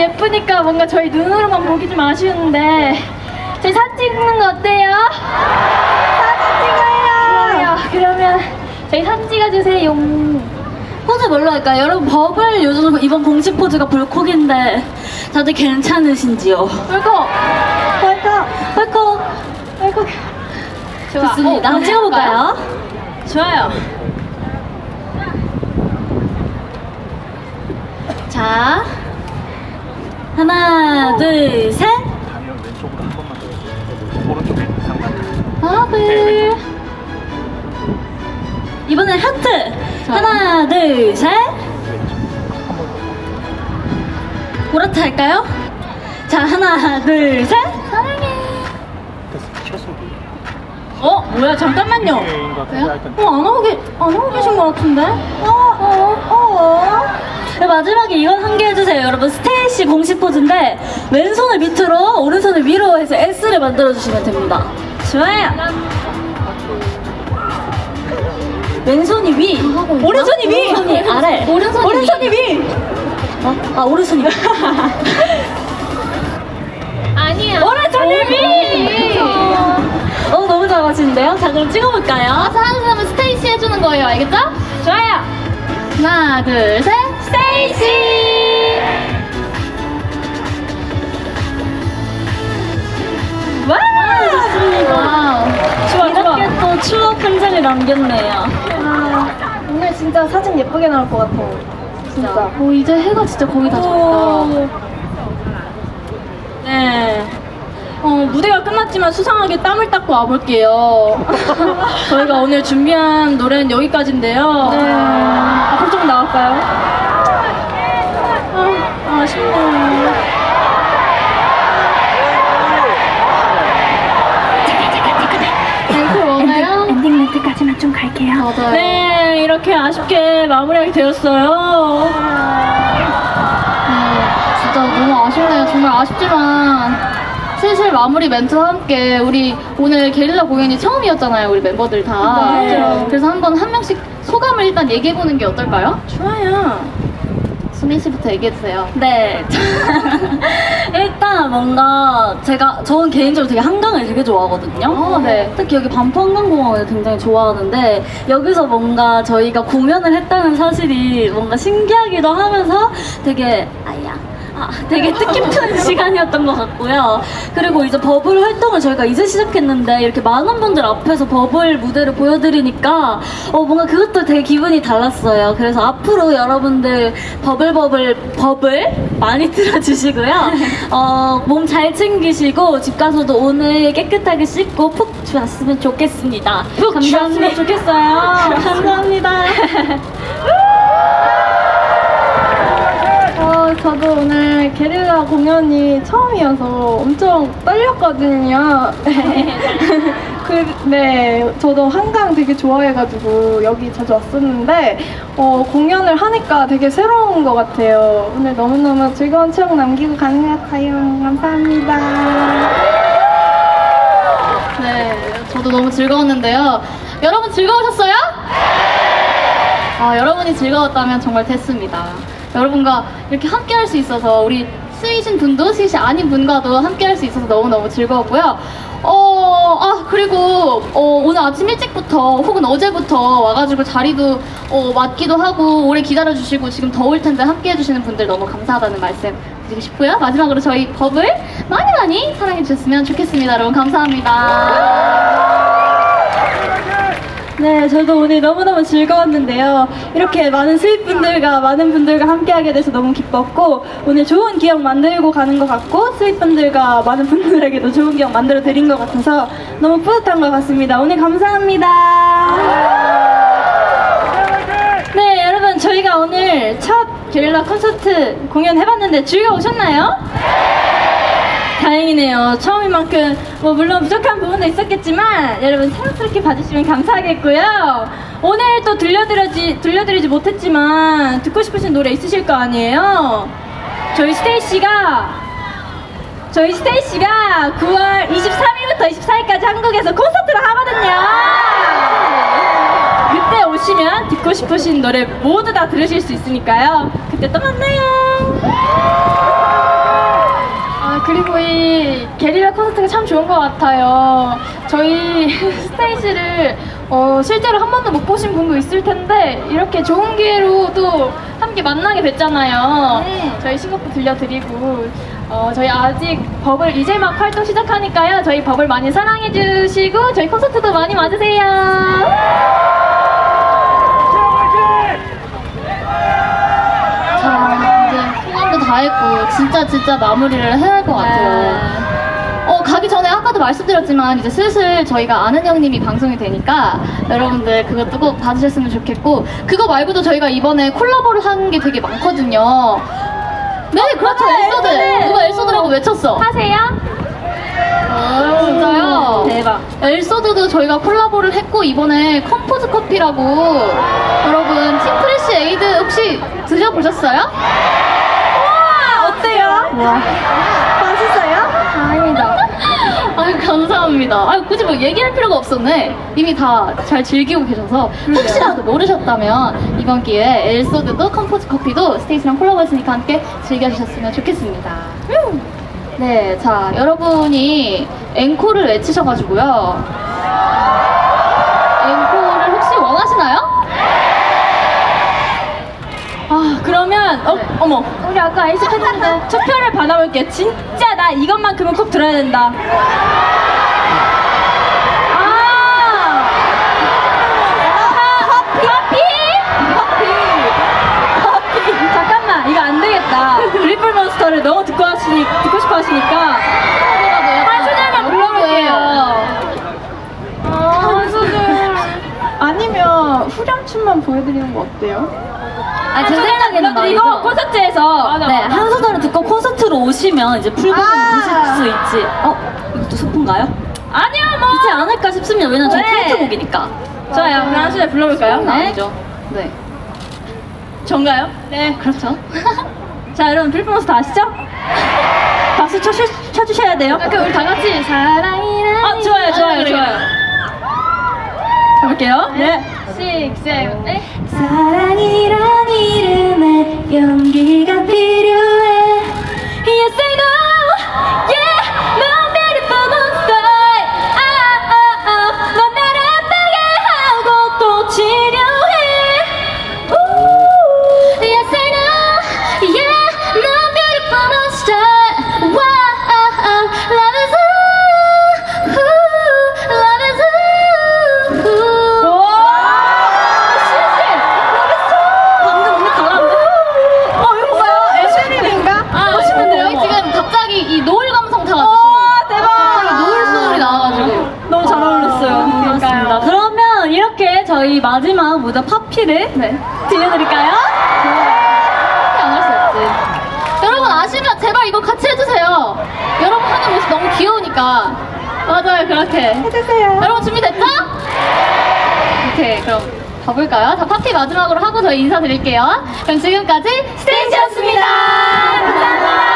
예쁘니까 뭔가 저희 눈으로만 보기 좀 아쉬운데 저희 사진 찍는 거 어때요? 사진 찍어요. 좋아요. 그러면 저희 사진 찍어주세요. 포즈 뭘로 할까요? 여러분 버블 요즘 이번 공식 포즈가 불콕인데 다들 괜찮으신지요? 불고 헐컥 헐컥 불고 좋아. 좋습니다. 어, 한번 찍어볼까요? 좋아요. 자 하나 둘셋. 왼쪽으로 한 번만 더 오른쪽에 상단 버블 이번엔 하트. 자. 하나 둘 셋. 보라트 할까요? 자 하나 둘셋. 됐어. 켰어. 어 뭐야 잠깐만요. 하여튼 어안 하고 계, 안 하고 계신 것 같은데? 어, 어, 어. 네, 마지막에 이건 한 개 해주세요. 여러분, 스테이씨 공식 포즈인데, 왼손을 밑으로, 오른손을 위로 해서 S를 만들어주시면 됩니다. 좋아요. 왼손이 위, 오른손이 위, 오른손이 아래, 오른손이 오른손이 위. 어? 아, 오른손이 위. 아니야. 오른손이 위. 어, 너무 잘하시는데요? 자, 그럼 찍어볼까요? 아, 사람은 스테이씨 해주는 거예요. 알겠죠? 좋아요. 하나, 둘, 셋. 스테이시. 와! 좋습니다. 좋아, 좋아. 이렇게 또 추억 한 장을 남겼네요. 아, 오늘 진짜 사진 예쁘게 나올 것 같아요. 진짜. 오, 이제 해가 진짜 거의 다 졌다. 네. 어, 무대가 끝났지만 수상하게 땀을 닦고 와볼게요. 저희가 오늘 준비한 노래는 여기까지인데요. 네. 앞으로 좀 나갈까요? 아, 아쉽네요. 엔딩 멘트까지만 좀 갈게요. 맞아요. 네, 이렇게 아쉽게 마무리하게 되었어요. 네, 진짜 너무 아쉽네요. 정말 아쉽지만 슬슬 마무리 멘트와 함께 우리 오늘 게릴라 공연이 처음이었잖아요. 우리 멤버들 다. 네. 그래서 한번 한 명씩 소감을 일단 얘기해 보는 게 어떨까요? 좋아요. 수민 씨부터 얘기해 주세요. 네. 일단 뭔가 제가, 저는 개인적으로 되게 한강을 되게 좋아하거든요. 어, 네. 특히 여기 반포 한강공원을 굉장히 좋아하는데 여기서 뭔가 저희가 공연을 했다는 사실이 뭔가 신기하기도 하면서 되게 아야 아, 되게 뜻깊은 시간이었던 것 같고요. 그리고 이제 버블 활동을 저희가 이제 시작했는데 이렇게 많은 분들 앞에서 버블 무대를 보여드리니까 어, 뭔가 그것도 되게 기분이 달랐어요. 그래서 앞으로 여러분들 버블 버블 버블 많이 들어주시고요. 어, 몸 잘 챙기시고 집 가서도 오늘 깨끗하게 씻고 푹 좋았으면 좋겠습니다. 푹 좋았으면 좋겠어요. 감사합니다. 어, 저도 오늘 게릴라 공연이 처음이어서 엄청 떨렸거든요. 그, 네, 저도 한강 되게 좋아해가지고 여기 자주 왔었는데, 어, 공연을 하니까 되게 새로운 것 같아요. 오늘 너무너무 즐거운 추억 남기고 가는 것 같아요. 감사합니다. 네, 저도 너무 즐거웠는데요. 여러분 즐거우셨어요? 아, 여러분이 즐거웠다면 정말 됐습니다. 여러분과 이렇게 함께 할 수 있어서 우리 스윗인 분도 스윗이 아닌 분과도 함께 할 수 있어서 너무너무 즐거웠고요. 어, 아, 그리고 어, 오늘 아침 일찍부터 혹은 어제부터 와가지고 자리도 어, 맞기도 하고 오래 기다려주시고 지금 더울 텐데 함께 해주시는 분들 너무 감사하다는 말씀 드리고 싶고요. 마지막으로 저희 버블 많이 많이 사랑해주셨으면 좋겠습니다. 여러분 감사합니다. 네, 저도 오늘 너무너무 즐거웠는데요. 이렇게 많은 스윗분들과 많은 분들과 함께하게 돼서 너무 기뻤고, 오늘 좋은 기억 만들고 가는 것 같고, 스윗분들과 많은 분들에게도 좋은 기억 만들어 드린 것 같아서 너무 뿌듯한 것 같습니다. 오늘 감사합니다. 네, 여러분 저희가 오늘 첫 게릴라 콘서트 공연 해봤는데 즐거우셨나요? 다행이네요. 처음인 만큼 뭐 물론 부족한 부분도 있었겠지만 여러분 사랑스럽게 봐주시면 감사하겠고요. 오늘 또 들려드리지 들려드리지 못했지만 듣고 싶으신 노래 있으실 거 아니에요? 저희 스테이씨가 저희 스테이씨가 9월 23일부터 24일까지 한국에서 콘서트를 하거든요. 그때 오시면 듣고 싶으신 노래 모두 다 들으실 수 있으니까요. 그때 또 만나요. 그리고 이 게릴라 콘서트가 참 좋은 것 같아요. 저희 스테이지를 어, 실제로 한 번도 못 보신 분도 있을 텐데 이렇게 좋은 기회로 또 함께 만나게 됐잖아요. 저희 신곡도 들려드리고 어, 저희 아직 버블 이제 막 활동 시작하니까요. 저희 버블 많이 사랑해주시고 저희 콘서트도 많이 와주세요. 자, 이제 소감도 다 했고, 진짜 진짜 마무리를 해야 할 것 같아요. 어, 가기 전에 아까도 말씀드렸지만, 이제 슬슬 저희가 아는 형님이 방송이 되니까, 여러분들 그것도 꼭 봐주셨으면 좋겠고, 그거 말고도 저희가 이번에 콜라보를 한 게 되게 많거든요. 네, 그렇죠, 엘소드. 누가 엘소드라고 외쳤어? 하세요. 아, 진짜요? 대박. 엘소드도 저희가 콜라보를 했고 이번에 컴포즈 커피라고 여러분 TEENFRESH 에이드 혹시 드셔보셨어요? 어때요? 맛있어요? 다행이다. 아유 감사합니다. 아유 굳이 뭐 얘기할 필요가 없었네. 이미 다 잘 즐기고 계셔서 혹시라도 모르셨다면 이번 기회에 엘소드도 컴포즈 커피도 스테이씨랑 콜라보 했으니까 함께 즐겨주셨으면 좋겠습니다. 네, 자 여러분이 앵콜을 외치셔가지고요. 앵콜을 혹시 원하시나요? 아 그러면 어 네. 어머 우리 아까 팬분들 투표를 받아볼게요. 진짜 나 이것만큼은 꼭 들어야 된다. 아 커피 커피 커피 잠깐만 이거 안 되겠다. 리플 몬스터를 너무 듣고 하시니 듣고 싶어 하시니까 한 소절만 불러볼게요. 아, 아니면 후렴춤만 보여드리는 거 어때요? 아, 제 생각에는 이거 말이죠. 콘서트에서 네, 한 소절을 듣고 콘서트로 오시면 이제 풀 버전을 아! 보실 수 있지. 어, 이것도 소품가요? 아니요 뭐 있지 않을까 싶습니다. 왜냐면 저 네. 타이틀곡이니까. 좋아요. 그럼 한 소절 불러볼까요? 네. 아니죠. 네. 전가요? 네. 그렇죠. 자, 여러분 빌보몬스터 아시죠? 박수 쳐, 쳐주셔야 돼요. 그럼 우리 다 같이 사랑이라. 아, 좋아요, 좋아요, 좋아요. 가볼게요. 네. 6, 7, 8. 사랑이란 이름에 용기 이 노을 감성 타가지고. 대박. 갑자기 노을 소울이 나와가지고. 너무 잘 어울렸어요. 그렇습니다. 그러면 이렇게 저희 마지막 무대 파피를 네. 들려드릴까요? 안할 수 없지. 여러분 아시면 제발 이거 같이 해주세요. 여러분 하는 모습 너무 귀여우니까. 맞아요, 그렇게. 해주세요. 여러분 준비됐죠? 오케이, 그럼 가볼까요? 자, 파티 마지막으로 하고 저희 인사드릴게요. 그럼 지금까지 스테이지였습니다. 감사합니다.